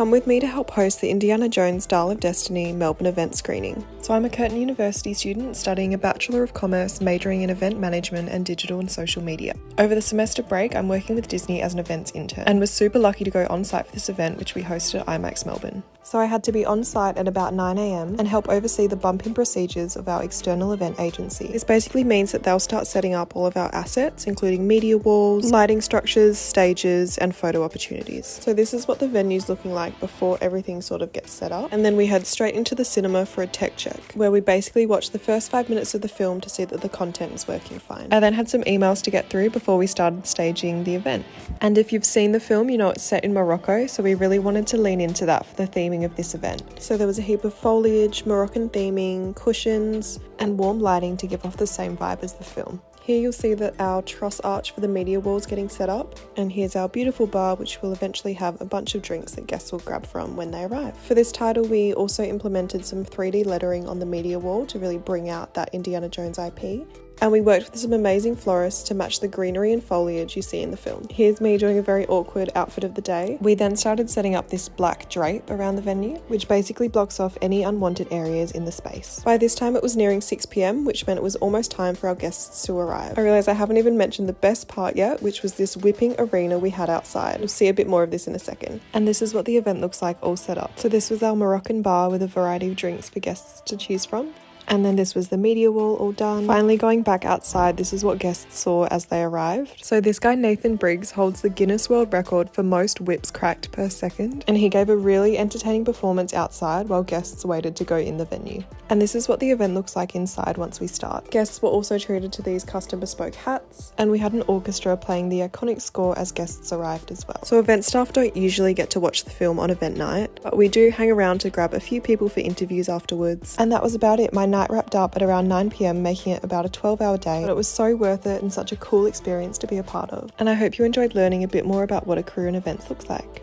come with me to help host the Indiana Jones Dial of Destiny Melbourne event screening. So, I'm a Curtin University student studying a Bachelor of Commerce, majoring in event management and digital and social media. Over the semester break, I'm working with Disney as an events intern and was super lucky to go on site for this event, which we hosted at IMAX Melbourne. So, I had to be on site at about 9am and help oversee the bump in procedures of our external event agency. This basically means that they'll start setting up all of our assets, including media walls, lighting structures, stages, and photo opportunities. So, this is what the venue's looking like before everything sort of gets set up. And then we head straight into the cinema for a tech check, where we basically watch the first five minutes of the film to see that the content is working fine. I then had some emails to get through before we started staging the event. And if you've seen the film, you know it's set in Morocco, so we really wanted to lean into that for the theming of this event. So there was a heap of foliage, Moroccan theming, cushions, and warm lighting to give off the same vibe as the film. Here you'll see that our truss arch for the media wall is getting set up, and here's our beautiful bar which will eventually have a bunch of drinks that guests will grab from when they arrive. For this title we also implemented some 3D lettering on the media wall to really bring out that Indiana Jones IP, and we worked with some amazing florists to match the greenery and foliage you see in the film. Here's me doing a very awkward outfit of the day. We then started setting up this black drape around the venue, which basically blocks off any unwanted areas in the space. By this time it was nearing 6pm, which meant it was almost time for our guests to arrive. I realise I haven't even mentioned the best part yet, which was this whipping arena we had outside. You'll see a bit more of this in a second. And this is what the event looks like all set up. So this was our Moroccan bar with a variety of drinks for guests to choose from. And then this was the media wall all done. Finally going back outside, this is what guests saw as they arrived. So this guy Nathan Briggs holds the Guinness World Record for most whips cracked per second. And he gave a really entertaining performance outside while guests waited to go in the venue. And this is what the event looks like inside once we start. Guests were also treated to these custom bespoke hats. And we had an orchestra playing the iconic score as guests arrived as well. So event staff don't usually get to watch the film on event night, but we do hang around to grab a few people for interviews afterwards. And that was about it. My night wrapped up at around 9pm, making it about a 12 hour day, but it was so worth it and such a cool experience to be a part of. And I hope you enjoyed learning a bit more about what a crew and events looks like.